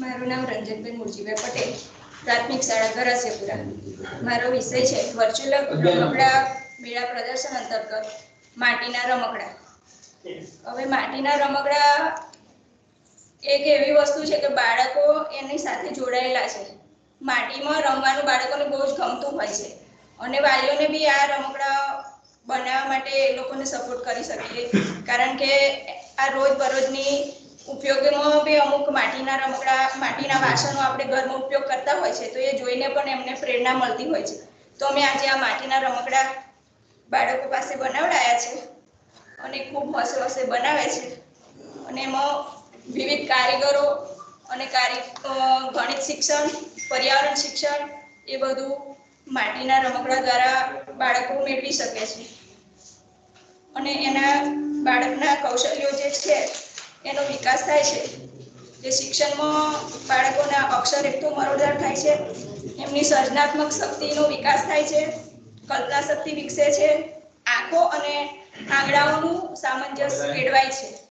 મારું નામ રંજનબેન મુરજીભાઈ પટેલ, પ્રાથમિક શાળા ગરાસિયાપુરા મારો વિષય છે વર્ચ્યુઅલ રમકડા મેળા પ્રદર્શન અંતર્ગત માટીના રમકડા. હવે માટીના રમકડા એક એવી વસ્તુ છે કે બાળકો એની સાથે જોડાયેલા છે. માટીમાં રમવાનું બાળકોને બહુ જ ગમતું હોય છે. અને વાલીઓને બી આ રમકડા બનાવવા માટે એ લોકોને સપોર્ટ કરી શકીએ. કારણ કે આ રોજ બરોજની ઉપયોગમાં બી અમુક માટીના રમકડા, માટીના વાસણો આપણે ઘરમાં ઉપયોગ કરતા હોય છે, તો એ જોઈને પણ એમને પ્રેરણા મળતી હોય છે. તો અમે આજે આ માટીના રમકડા બાળકો પાસે બનાવડાયા છે અને ખૂબ હસે હસે બનાવે છે. અને એમાં વિવિધ કારીગરો અને કારી ગણિત શિક્ષણ, પર્યાવરણ શિક્ષણ એ બધું માટીના રમકડા દ્વારા બાળકો મેળવી શકે છે. અને એના બાળકના કૌશલ્યો જે છે એનો વિકાસ થાય છે. જે શિક્ષણમાં બાળકોના અક્ષર એટલું તો થાય છે, એમની સર્જનાત્મક શક્તિનો વિકાસ થાય છે, કલ્પના શક્તિ વિકસે છે, આંખો અને આંગળાઓનું સામંજસ્ય કેળવાય છે.